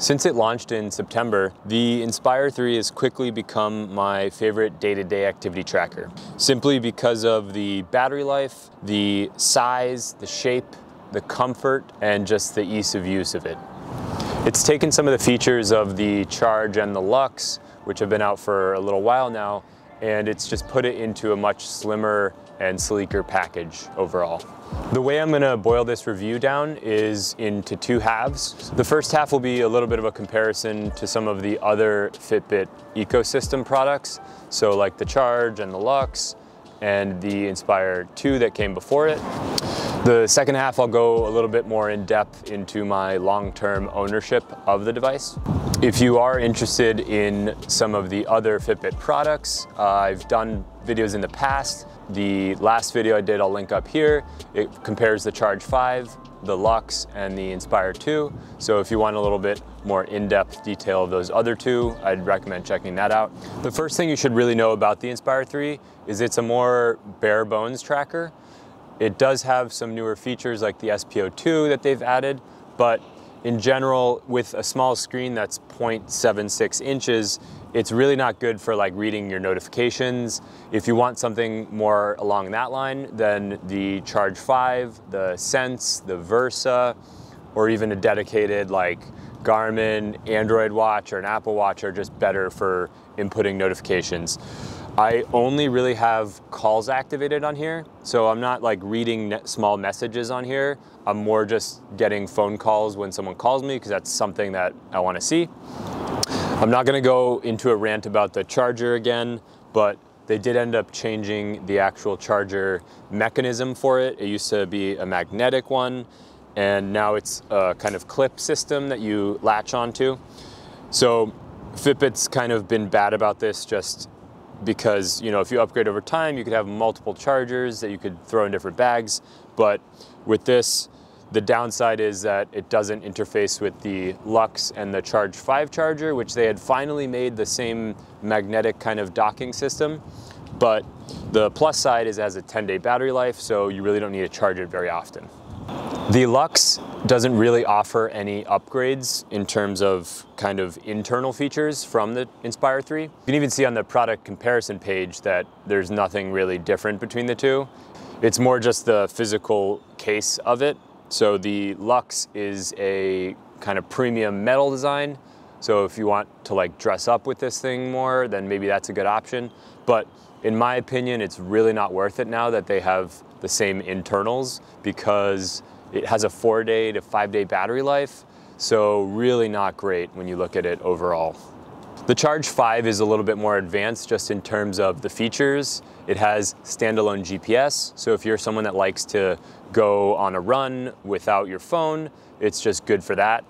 Since it launched in September, the Inspire 3 has quickly become my favorite day-to-day activity tracker, simply because of the battery life, the size, the shape, the comfort, and just the ease of use of it. It's taken some of the features of the Charge and the Luxe, which have been out for a little while now, and it's just put it into a much slimmer and sleeker package overall. The way I'm gonna boil this review down is into two halves. The first half will be a little bit of a comparison to some of the other Fitbit ecosystem products. So like the Charge and the Luxe and the Inspire 2 that came before it. The second half, I'll go a little bit more in depth into my long-term ownership of the device. If you are interested in some of the other Fitbit products, uh, I've done videos in the past. The last video I did, I'll link up here. It compares the Charge 5, the Luxe, and the Inspire 2. So if you want a little bit more in-depth detail of those other two, I'd recommend checking that out. The first thing you should really know about the Inspire 3 is it's a more bare bones tracker. It does have some newer features like the SPO2 that they've added, but in general, with a small screen that's 0.76 inches, it's really not good for like reading your notifications. If you want something more along that line, then the Charge 5, the Sense, the Versa, or even a dedicated like Garmin, Android watch, or an Apple watch are just better for inputting notifications. I only really have calls activated on here, so I'm not like reading small messages on here. I'm more just getting phone calls when someone calls me because that's something that I want to see. I'm not going to go into a rant about the charger again, but they did end up changing the actual charger mechanism for it. It used to be a magnetic one, and now it's a kind of clip system that you latch onto. So Fitbit's kind of been bad about this, just because you know if you upgrade over time you could have multiple chargers that you could throw in different bags but with this the downside is that it doesn't interface with the Luxe and the Charge 5 charger which they had finally made the same magnetic kind of docking system but the plus side is it has a 10 day battery life so you really don't need to charge it very often. The Luxe doesn't really offer any upgrades in terms of kind of internal features from the Inspire 3. You can even see on the product comparison page that there's nothing really different between the two. It's more just the physical case of it. So the Luxe is a kind of premium metal design. So if you want to like dress up with this thing more, then maybe that's a good option. But in my opinion, it's really not worth it now that they have the same internals because it has a four day to five day battery life, so really not great when you look at it overall. The Charge 5 is a little bit more advanced just in terms of the features. It has standalone GPS, so if you're someone that likes to go on a run without your phone, it's just good for that.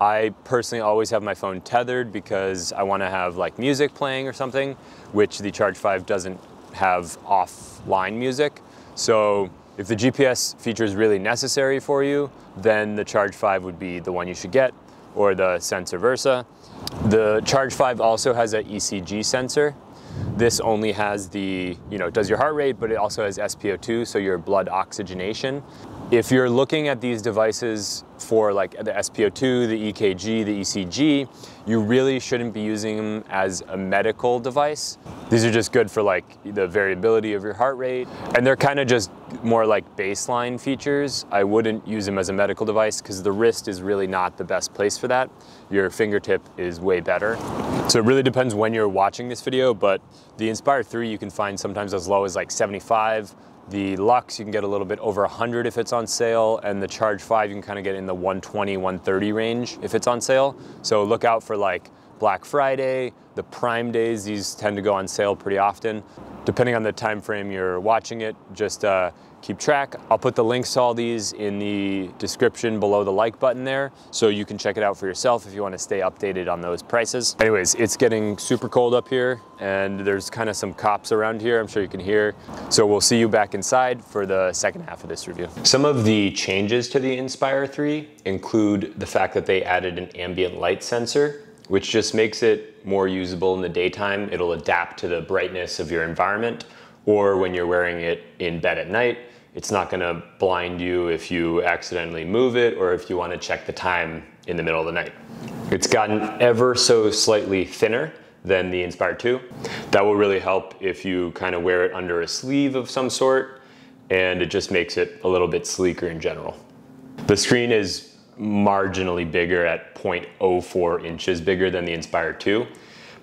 I personally always have my phone tethered because I want to have like music playing or something, which the Charge 5 doesn't have offline music. So if the GPS feature is really necessary for you, then the Charge 5 would be the one you should get, or the Sense or Versa. The Charge 5 also has an ECG sensor. This only has the, you know, does your heart rate, but it also has SpO2, so your blood oxygenation. If you're looking at these devices for like the SpO2, the EKG, the ECG, you really shouldn't be using them as a medical device. These are just good for like the variability of your heart rate, and they're kind of just more like baseline features. I wouldn't use them as a medical device because the wrist is really not the best place for that. Your fingertip is way better. So it really depends when you're watching this video, but the Inspire 3 you can find sometimes as low as like 75, the Luxe, you can get a little bit over 100 if it's on sale, and the Charge 5, you can kind of get in the 120, 130 range if it's on sale. So look out for like Black Friday, the Prime days, these tend to go on sale pretty often. Depending on the time frame you're watching it, just uh, keep track. I'll put the links to all these in the description below the like button there, so you can check it out for yourself if you want to stay updated on those prices. Anyways, it's getting super cold up here, and there's kind of some cops around here, I'm sure you can hear. So we'll see you back inside for the second half of this review. Some of the changes to the Inspire 3 include the fact that they added an ambient light sensor which just makes it more usable in the daytime. It'll adapt to the brightness of your environment, or when you're wearing it in bed at night, it's not gonna blind you if you accidentally move it or if you wanna check the time in the middle of the night. It's gotten ever so slightly thinner than the Inspire 2. That will really help if you kind of wear it under a sleeve of some sort and it just makes it a little bit sleeker in general. The screen is marginally bigger at 0.04 inches bigger than the Inspire 2.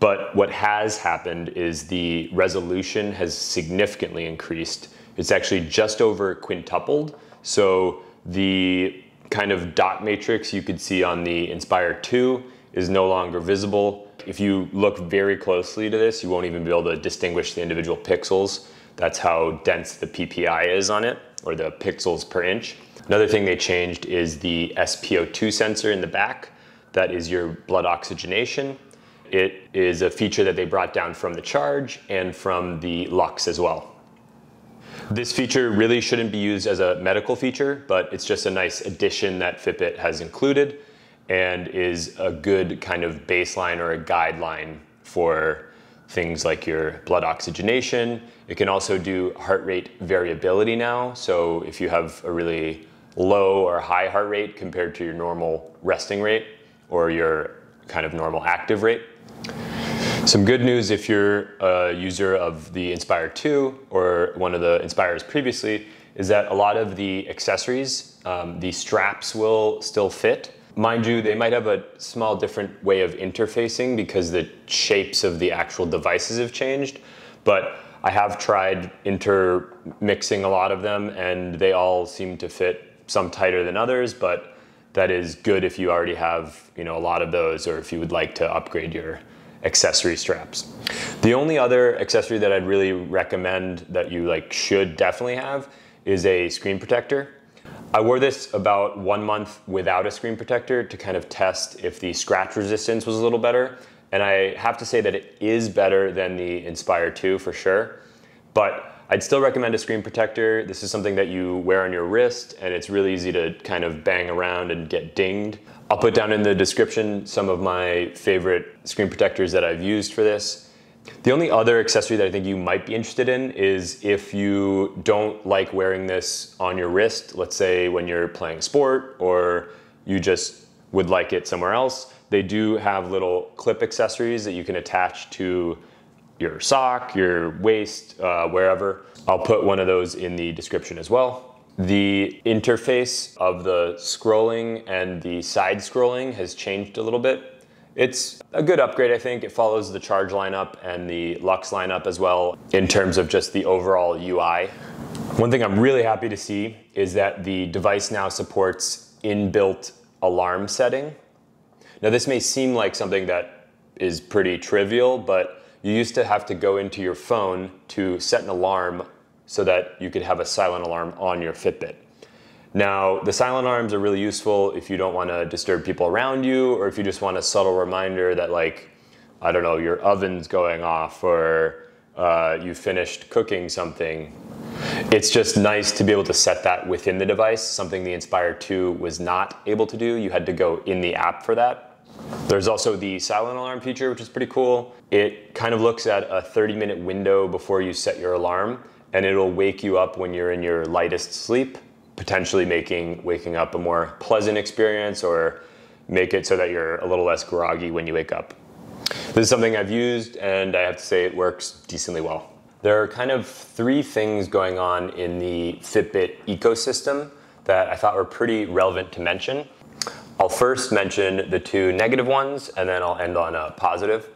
But what has happened is the resolution has significantly increased. It's actually just over quintupled. So the kind of dot matrix you could see on the Inspire 2 is no longer visible. If you look very closely to this, you won't even be able to distinguish the individual pixels. That's how dense the PPI is on it, or the pixels per inch. Another thing they changed is the SpO2 sensor in the back. That is your blood oxygenation. It is a feature that they brought down from the Charge and from the Luxe as well. This feature really shouldn't be used as a medical feature, but it's just a nice addition that Fitbit has included and is a good kind of baseline or a guideline for things like your blood oxygenation. It can also do heart rate variability now. So if you have a really low or high heart rate compared to your normal resting rate or your kind of normal active rate. Some good news if you're a user of the Inspire 2 or one of the Inspires previously is that a lot of the accessories, um, the straps will still fit Mind you, they might have a small different way of interfacing because the shapes of the actual devices have changed. But I have tried intermixing a lot of them and they all seem to fit some tighter than others, but that is good if you already have you know, a lot of those or if you would like to upgrade your accessory straps. The only other accessory that I'd really recommend that you like should definitely have is a screen protector. I wore this about one month without a screen protector to kind of test if the scratch resistance was a little better. And I have to say that it is better than the Inspire 2 for sure. But I'd still recommend a screen protector. This is something that you wear on your wrist and it's really easy to kind of bang around and get dinged. I'll put down in the description some of my favorite screen protectors that I've used for this. The only other accessory that I think you might be interested in is if you don't like wearing this on your wrist, let's say when you're playing sport or you just would like it somewhere else, they do have little clip accessories that you can attach to your sock, your waist, uh, wherever. I'll put one of those in the description as well. The interface of the scrolling and the side scrolling has changed a little bit. It's a good upgrade, I think. It follows the Charge lineup and the Luxe lineup as well in terms of just the overall UI. One thing I'm really happy to see is that the device now supports inbuilt alarm setting. Now this may seem like something that is pretty trivial, but you used to have to go into your phone to set an alarm so that you could have a silent alarm on your Fitbit. Now, the silent alarms are really useful if you don't want to disturb people around you or if you just want a subtle reminder that like, I don't know, your oven's going off or uh, you finished cooking something. It's just nice to be able to set that within the device, something the Inspire 2 was not able to do. You had to go in the app for that. There's also the silent alarm feature, which is pretty cool. It kind of looks at a 30 minute window before you set your alarm and it'll wake you up when you're in your lightest sleep potentially making waking up a more pleasant experience or make it so that you're a little less groggy when you wake up. This is something I've used and I have to say it works decently well. There are kind of three things going on in the Fitbit ecosystem that I thought were pretty relevant to mention. I'll first mention the two negative ones and then I'll end on a positive.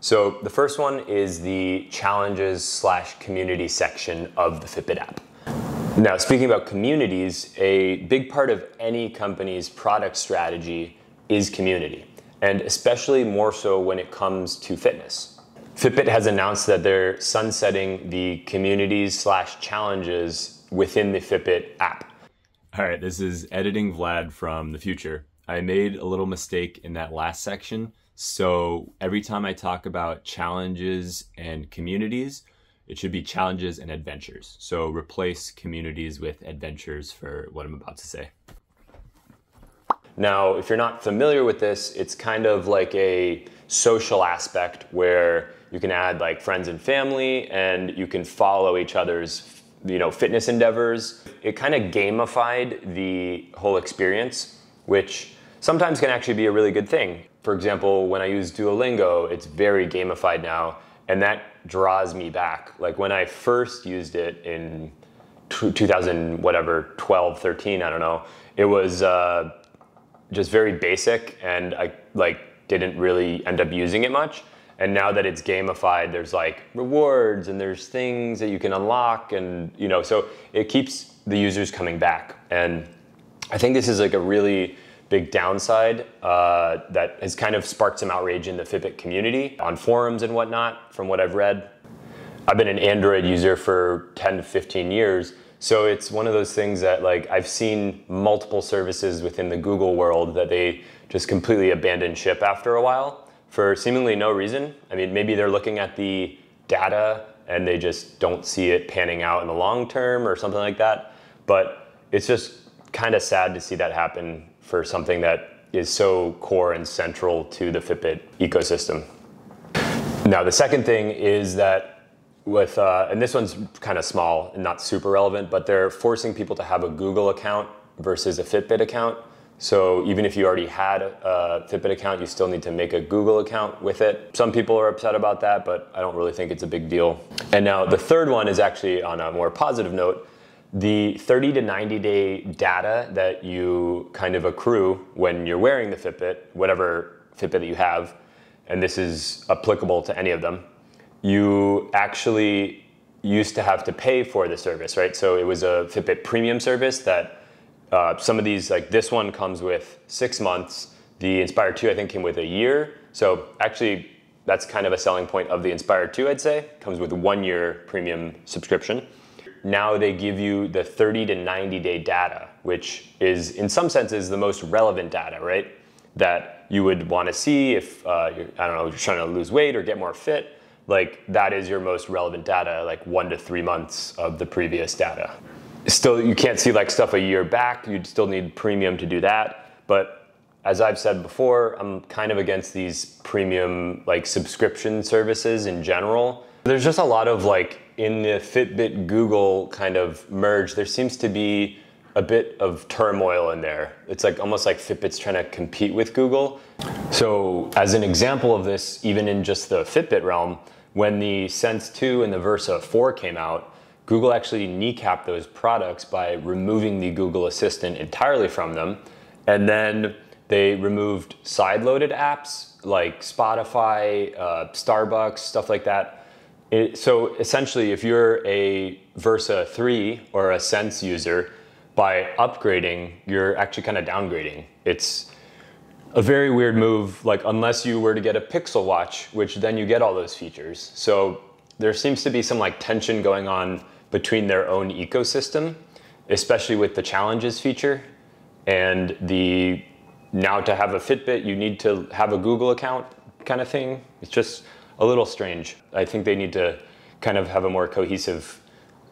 So the first one is the challenges slash community section of the Fitbit app. Now, speaking about communities, a big part of any company's product strategy is community, and especially more so when it comes to fitness. Fitbit has announced that they're sunsetting the communities slash challenges within the Fitbit app. All right, this is editing Vlad from the future. I made a little mistake in that last section. So every time I talk about challenges and communities, it should be challenges and adventures. So replace communities with adventures for what I'm about to say. Now, if you're not familiar with this, it's kind of like a social aspect where you can add like friends and family and you can follow each other's you know fitness endeavors. It kind of gamified the whole experience, which sometimes can actually be a really good thing. for example, when I use Duolingo, it's very gamified now, and that draws me back. Like when I first used it in 2000, whatever, 12, 13, I don't know, it was uh, just very basic, and I like didn't really end up using it much. And now that it's gamified, there's like rewards and there's things that you can unlock, and you know, so it keeps the users coming back. And I think this is like a really big downside uh, that has kind of sparked some outrage in the Fitbit community on forums and whatnot, from what I've read. I've been an Android user for 10 to 15 years, so it's one of those things that like I've seen multiple services within the Google world that they just completely abandon ship after a while for seemingly no reason. I mean, maybe they're looking at the data and they just don't see it panning out in the long term or something like that. But it's just kind of sad to see that happen for something that is so core and central to the Fitbit ecosystem. Now, the second thing is that with, uh, and this one's kind of small and not super relevant, but they're forcing people to have a Google account versus a Fitbit account. So even if you already had a Fitbit account, you still need to make a Google account with it. Some people are upset about that, but I don't really think it's a big deal. And now the third one is actually on a more positive note. The 30 to 90 day data that you kind of accrue when you're wearing the Fitbit, whatever Fitbit that you have, and this is applicable to any of them, you actually used to have to pay for the service, right? So it was a Fitbit premium service that uh, some of these, like this one comes with six months. The Inspire 2, I think, came with a year. So actually, that's kind of a selling point of the Inspire 2, I'd say. Comes with one year premium subscription. Now they give you the 30 to 90 day data, which is in some senses the most relevant data, right? That you would want to see if, uh, you're, I don't know, you're trying to lose weight or get more fit. Like that is your most relevant data, like one to three months of the previous data still you can't see like stuff a year back. You'd still need premium to do that. But as I've said before, I'm kind of against these premium like subscription services in general. There's just a lot of like in the Fitbit Google kind of merge, there seems to be a bit of turmoil in there. It's like almost like Fitbit's trying to compete with Google. So, as an example of this, even in just the Fitbit realm, when the Sense 2 and the Versa 4 came out, Google actually kneecapped those products by removing the Google Assistant entirely from them. And then they removed side-loaded apps like Spotify, uh, Starbucks, stuff like that. It, so essentially, if you're a Versa 3 or a Sense user, by upgrading, you're actually kind of downgrading. It's a very weird move, like unless you were to get a Pixel Watch, which then you get all those features. So there seems to be some like tension going on between their own ecosystem, especially with the challenges feature and the now to have a Fitbit, you need to have a Google account kind of thing. It's just a little strange. I think they need to kind of have a more cohesive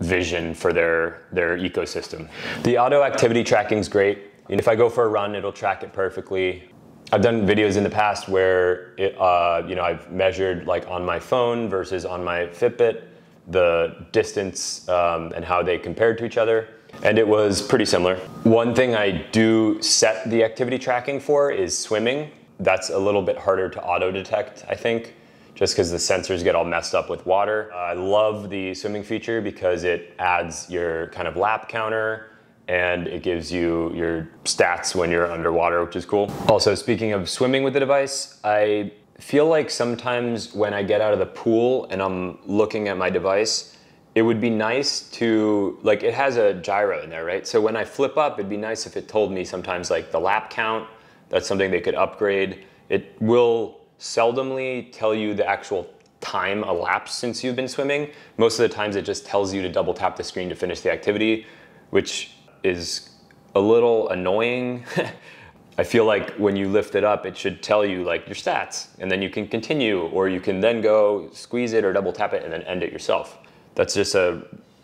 vision for their their ecosystem. The auto activity tracking is great. And if I go for a run, it'll track it perfectly. I've done videos in the past where it, uh, you know I've measured like on my phone versus on my Fitbit, the distance um, and how they compared to each other. And it was pretty similar. One thing I do set the activity tracking for is swimming. That's a little bit harder to auto detect, I think, just because the sensors get all messed up with water. I love the swimming feature because it adds your kind of lap counter and it gives you your stats when you're underwater, which is cool. Also, speaking of swimming with the device, I feel like sometimes when I get out of the pool and I'm looking at my device, it would be nice to like it has a gyro in there, right? So when I flip up, it'd be nice if it told me sometimes like the lap count. That's something they could upgrade. It will seldomly tell you the actual time elapsed since you've been swimming. Most of the times it just tells you to double tap the screen to finish the activity, which is a little annoying. I feel like when you lift it up, it should tell you like your stats, and then you can continue, or you can then go squeeze it or double tap it and then end it yourself. That's just a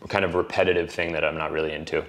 kind of repetitive thing that I'm not really into.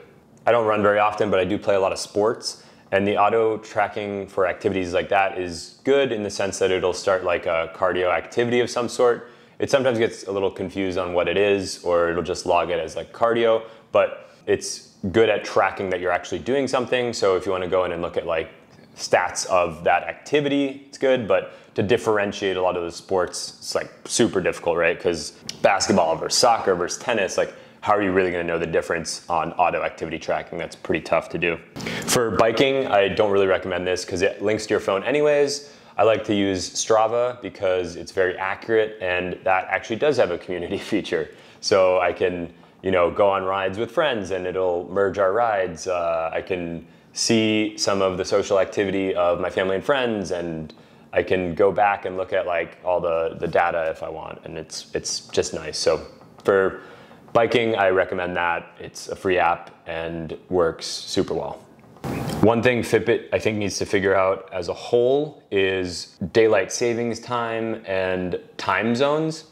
I don't run very often, but I do play a lot of sports, and the auto tracking for activities like that is good in the sense that it'll start like a cardio activity of some sort. It sometimes gets a little confused on what it is, or it'll just log it as like cardio, but it's good at tracking that you're actually doing something. So if you want to go in and look at like stats of that activity, it's good, but to differentiate a lot of the sports, it's like super difficult, right? Because basketball versus soccer versus tennis, like how are you really going to know the difference on auto activity tracking? That's pretty tough to do. For biking, I don't really recommend this because it links to your phone anyways. I like to use Strava because it's very accurate and that actually does have a community feature. So I can, you know, go on rides with friends and it'll merge our rides. Uh, I can see some of the social activity of my family and friends and I can go back and look at like all the, the data if I want and it's it's just nice. So for biking, I recommend that. It's a free app and works super well. One thing Fitbit I think needs to figure out as a whole is daylight savings time and time zones.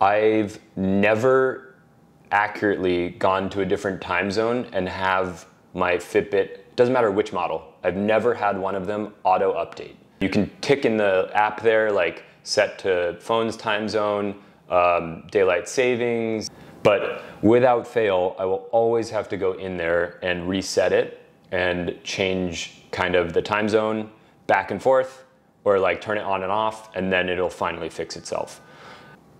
I've never accurately gone to a different time zone and have my Fitbit, doesn't matter which model, I've never had one of them auto update. You can tick in the app there like set to phone's time zone, um, daylight savings, but without fail, I will always have to go in there and reset it and change kind of the time zone back and forth or like turn it on and off and then it'll finally fix itself.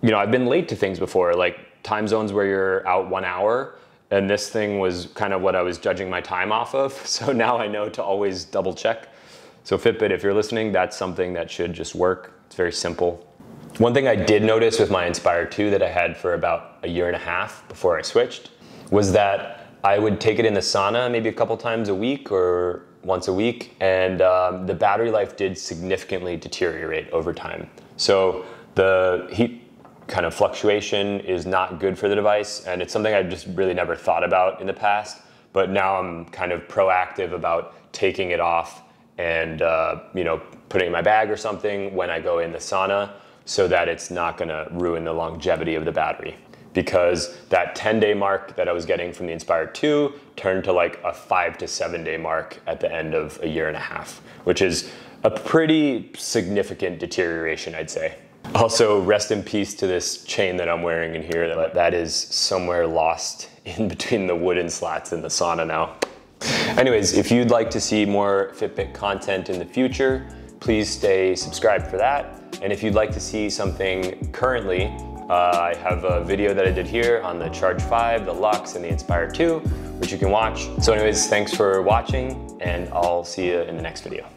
You know, I've been late to things before, like time zones where you're out one hour and this thing was kind of what I was judging my time off of. So now I know to always double check. So Fitbit, if you're listening, that's something that should just work. It's very simple. One thing I did notice with my Inspire 2 that I had for about a year and a half before I switched was that I would take it in the sauna maybe a couple times a week or once a week, and um, the battery life did significantly deteriorate over time. So the heat kind of fluctuation is not good for the device, and it's something I've just really never thought about in the past. But now I'm kind of proactive about taking it off and uh, you know putting it in my bag or something when I go in the sauna, so that it's not going to ruin the longevity of the battery because that 10 day mark that I was getting from the Inspire 2 turned to like a five to seven day mark at the end of a year and a half, which is a pretty significant deterioration, I'd say. Also, rest in peace to this chain that I'm wearing in here. That, that is somewhere lost in between the wooden slats in the sauna now. Anyways, if you'd like to see more Fitbit content in the future, please stay subscribed for that. And if you'd like to see something currently uh, I have a video that I did here on the Charge 5, the Luxe, and the Inspire 2, which you can watch. So anyways, thanks for watching, and I'll see you in the next video.